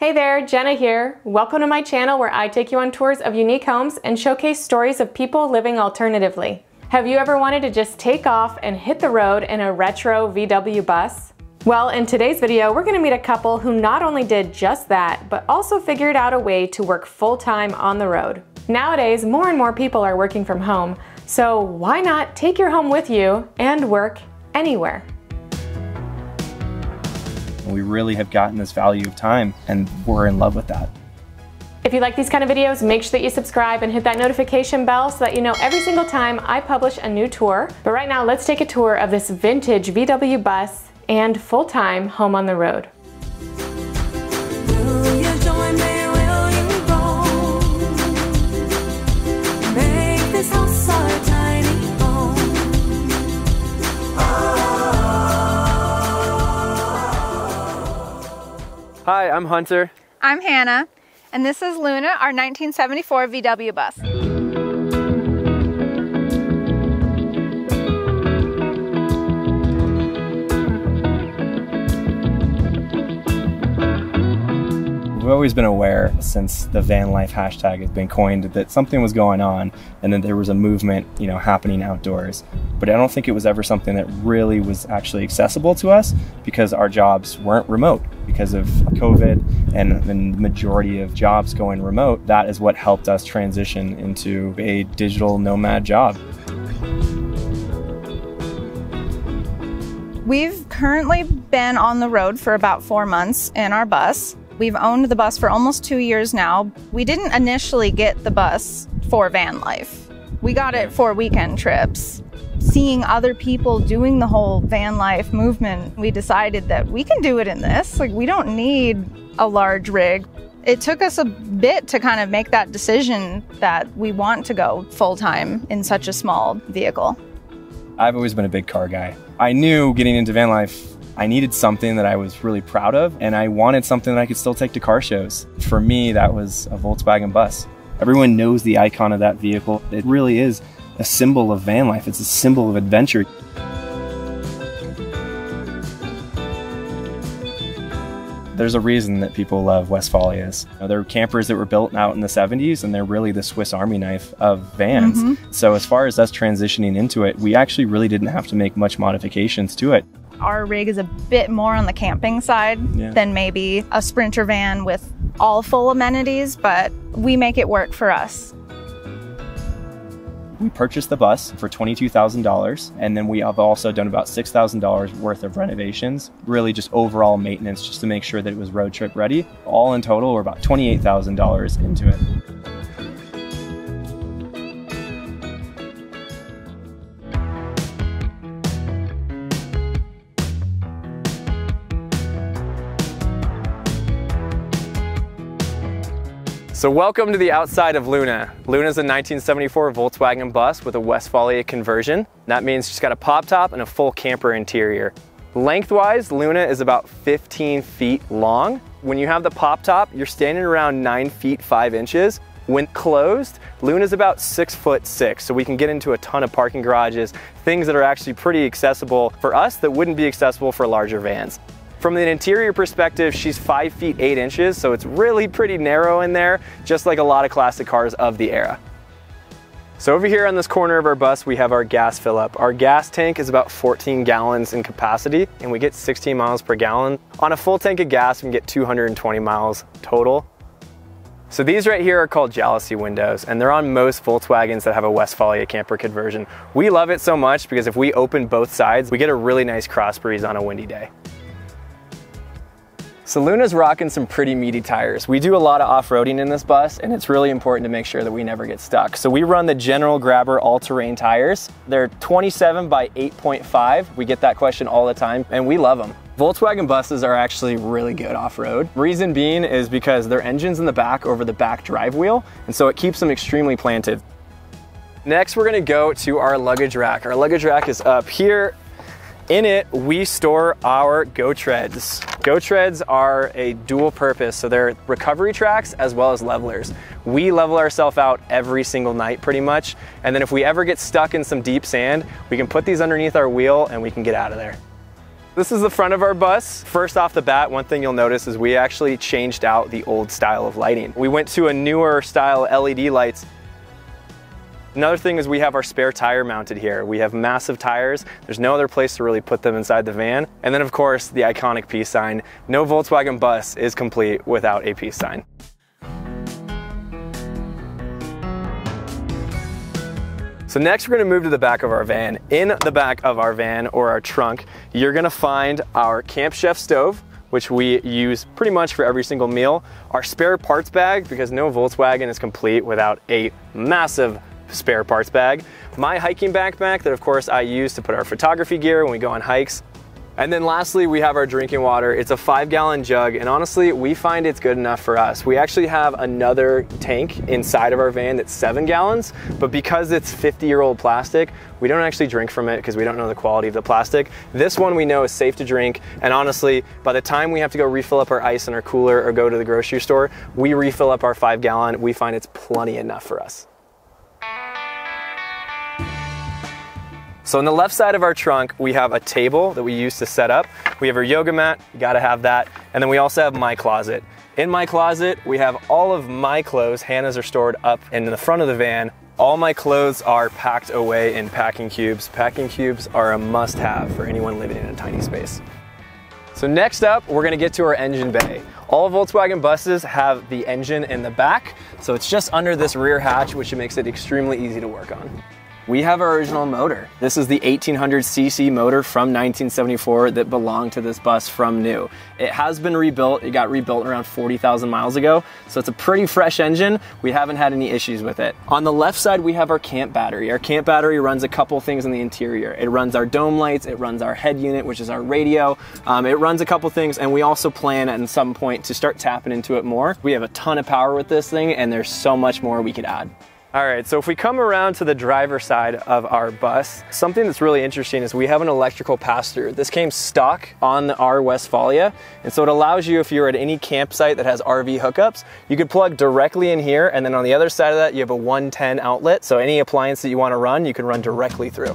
Hey there, Jenna here. Welcome to my channel where I take you on tours of unique homes and showcase stories of people living alternatively. Have you ever wanted to just take off and hit the road in a retro VW bus? Well, in today's video, we're gonna meet a couple who not only did just that, but also figured out a way to work full-time on the road. Nowadays, more and more people are working from home, so why not take your home with you and work anywhere? We really have gotten this value of time and we're in love with that. If you like these kind of videos, make sure that you subscribe and hit that notification bell so that you know every single time I publish a new tour. But right now, let's take a tour of this vintage VW bus and full-time home on the road. I'm Hunter. I'm Hannah, and this is Luna, our 1974 VW bus. We've always been aware since the van life hashtag has been coined that something was going on and that there was a movement, you know, happening outdoors. But I don't think it was ever something that really was actually accessible to us because our jobs weren't remote because of COVID and the majority of jobs going remote. That is what helped us transition into a digital nomad job. We've currently been on the road for about four months in our bus. We've owned the bus for almost two years now. We didn't initially get the bus for van life. We got it for weekend trips. Seeing other people doing the whole van life movement, we decided that we can do it in this. Like, we don't need a large rig. It took us a bit to kind of make that decision that we want to go full time in such a small vehicle. I've always been a big car guy. I knew getting into van life I needed something that I was really proud of, and I wanted something that I could still take to car shows. For me, that was a Volkswagen bus. Everyone knows the icon of that vehicle. It really is a symbol of van life, it's a symbol of adventure. There's a reason that people love Westfalias. You know, they're campers that were built out in the 70s and they're really the Swiss Army knife of vans. Mm-hmm. So, as far as us transitioning into it, we actually really didn't have to make much modifications to it our rig is a bit more on the camping side yeah. than maybe a Sprinter van with all full amenities, but we make it work for us. We purchased the bus for $22,000 and then we have also done about $6,000 worth of renovations, really just overall maintenance just to make sure that it was road trip ready. All in total, we're about $28,000 into it. So welcome to the outside of Luna. Luna's a 1974 Volkswagen bus with a Westfalia conversion. That means she's got a pop top and a full camper interior. Lengthwise, Luna is about 15 feet long. When you have the pop top, you're standing around 9 feet 5 inches. When closed, Luna's about 6 foot 6, so we can get into a ton of parking garages, things that are actually pretty accessible for us that wouldn't be accessible for larger vans. From an interior perspective, she's five feet eight inches, so it's really pretty narrow in there, just like a lot of classic cars of the era. So over here on this corner of our bus, we have our gas fill up. Our gas tank is about 14 gallons in capacity and we get 16 miles per gallon. On a full tank of gas, we can get 220 miles total. So these right here are called Jalousie windows and they're on most Volkswagens that have a Westfalia camper conversion. We love it so much because if we open both sides, we get a really nice cross breeze on a windy day. So Luna's rocking some pretty meaty tires. We do a lot of off-roading in this bus and it's really important to make sure that we never get stuck. So we run the General Grabber all-terrain tires. They're 27 by 8.5. We get that question all the time and we love them. Volkswagen buses are actually really good off-road. Reason being is because their engine's in the back over the back drive wheel and so it keeps them extremely planted. Next, we're gonna go to our luggage rack. Our luggage rack is up here in it, we store our Go Treads. Go Treads are a dual purpose, so they're recovery tracks as well as levelers. We level ourselves out every single night pretty much, and then if we ever get stuck in some deep sand, we can put these underneath our wheel and we can get out of there. This is the front of our bus. First off the bat, one thing you'll notice is we actually changed out the old style of lighting. We went to a newer style LED lights Another thing is we have our spare tire mounted here. We have massive tires. There's no other place to really put them inside the van. And then of course, the iconic peace sign. No Volkswagen bus is complete without a peace sign. So next we're gonna move to the back of our van. In the back of our van or our trunk, you're gonna find our Camp Chef stove, which we use pretty much for every single meal. Our spare parts bag, because no Volkswagen is complete without a massive spare parts bag, my hiking backpack that of course I use to put our photography gear when we go on hikes, and then lastly, we have our drinking water. It's a five gallon jug, and honestly, we find it's good enough for us. We actually have another tank inside of our van that's seven gallons, but because it's 50 year old plastic, we don't actually drink from it because we don't know the quality of the plastic. This one we know is safe to drink, and honestly, by the time we have to go refill up our ice in our cooler or go to the grocery store, we refill up our five gallon. We find it's plenty enough for us. So on the left side of our trunk, we have a table that we use to set up. We have our yoga mat, you gotta have that. And then we also have my closet. In my closet, we have all of my clothes. Hannah's are stored up in the front of the van. All my clothes are packed away in packing cubes. Packing cubes are a must have for anyone living in a tiny space. So next up, we're gonna get to our engine bay. All Volkswagen buses have the engine in the back, so it's just under this rear hatch, which makes it extremely easy to work on we have our original motor. This is the 1800cc motor from 1974 that belonged to this bus from new. It has been rebuilt. It got rebuilt around 40,000 miles ago, so it's a pretty fresh engine. We haven't had any issues with it. On the left side, we have our camp battery. Our camp battery runs a couple things in the interior. It runs our dome lights, it runs our head unit, which is our radio. Um, it runs a couple things, and we also plan at some point to start tapping into it more. We have a ton of power with this thing, and there's so much more we could add. All right, so if we come around to the driver side of our bus, something that's really interesting is we have an electrical pass-through. This came stock on our Westfalia, and so it allows you, if you're at any campsite that has RV hookups, you could plug directly in here, and then on the other side of that, you have a 110 outlet, so any appliance that you wanna run, you can run directly through.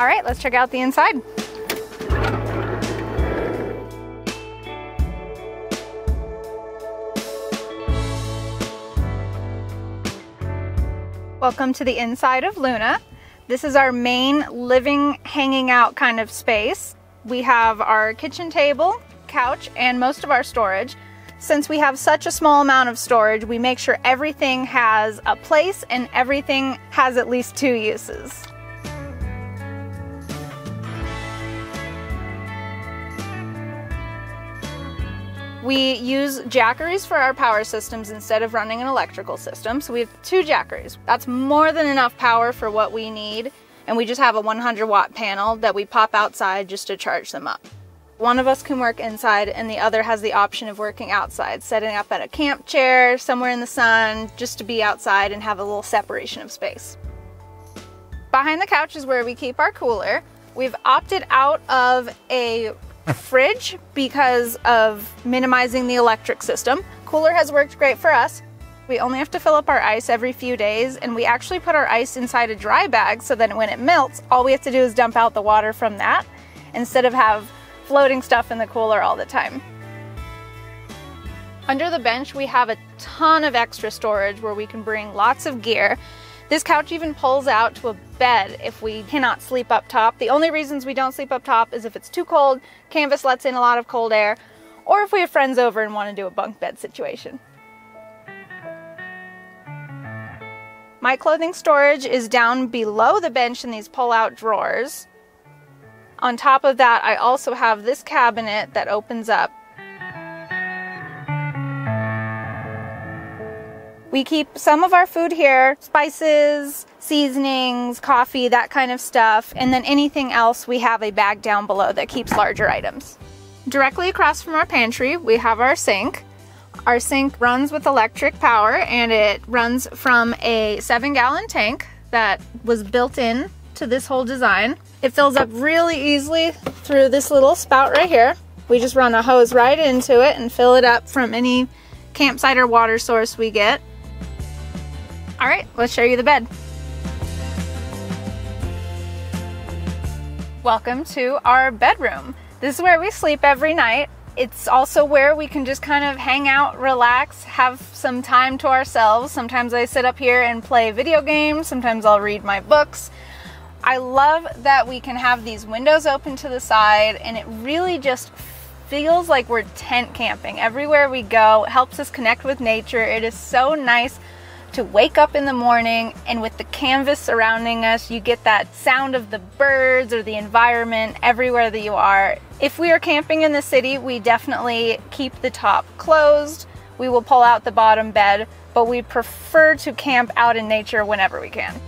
All right, let's check out the inside. Welcome to the inside of Luna. This is our main living, hanging out kind of space. We have our kitchen table, couch, and most of our storage. Since we have such a small amount of storage, we make sure everything has a place and everything has at least two uses. We use Jackeries for our power systems instead of running an electrical system. So we have two Jackeries. That's more than enough power for what we need. And we just have a 100 watt panel that we pop outside just to charge them up. One of us can work inside and the other has the option of working outside, setting up at a camp chair somewhere in the sun just to be outside and have a little separation of space. Behind the couch is where we keep our cooler. We've opted out of a fridge because of minimizing the electric system. Cooler has worked great for us. We only have to fill up our ice every few days and we actually put our ice inside a dry bag so that when it melts, all we have to do is dump out the water from that instead of have floating stuff in the cooler all the time. Under the bench, we have a ton of extra storage where we can bring lots of gear this couch even pulls out to a bed if we cannot sleep up top. The only reasons we don't sleep up top is if it's too cold, canvas lets in a lot of cold air, or if we have friends over and want to do a bunk bed situation. My clothing storage is down below the bench in these pull-out drawers. On top of that, I also have this cabinet that opens up We keep some of our food here, spices, seasonings, coffee, that kind of stuff, and then anything else we have a bag down below that keeps larger items. Directly across from our pantry, we have our sink. Our sink runs with electric power and it runs from a seven gallon tank that was built in to this whole design. It fills up really easily through this little spout right here. We just run a hose right into it and fill it up from any campsite or water source we get. All right, let's show you the bed. Welcome to our bedroom. This is where we sleep every night. It's also where we can just kind of hang out, relax, have some time to ourselves. Sometimes I sit up here and play video games, sometimes I'll read my books. I love that we can have these windows open to the side and it really just feels like we're tent camping. Everywhere we go it helps us connect with nature. It is so nice to wake up in the morning and with the canvas surrounding us, you get that sound of the birds or the environment everywhere that you are. If we are camping in the city, we definitely keep the top closed. We will pull out the bottom bed, but we prefer to camp out in nature whenever we can.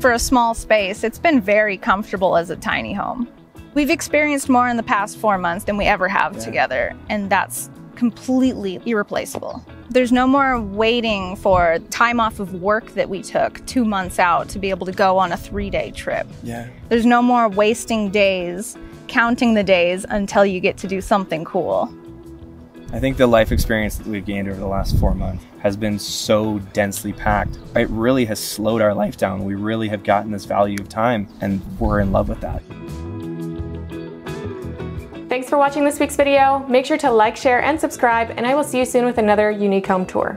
For a small space, it's been very comfortable as a tiny home. We've experienced more in the past four months than we ever have yeah. together, and that's completely irreplaceable. There's no more waiting for time off of work that we took two months out to be able to go on a three day trip. Yeah. There's no more wasting days, counting the days until you get to do something cool. I think the life experience that we've gained over the last four months has been so densely packed. It really has slowed our life down. We really have gotten this value of time, and we're in love with that. Thanks for watching this week's video. Make sure to like, share, and subscribe, and I will see you soon with another unique home tour.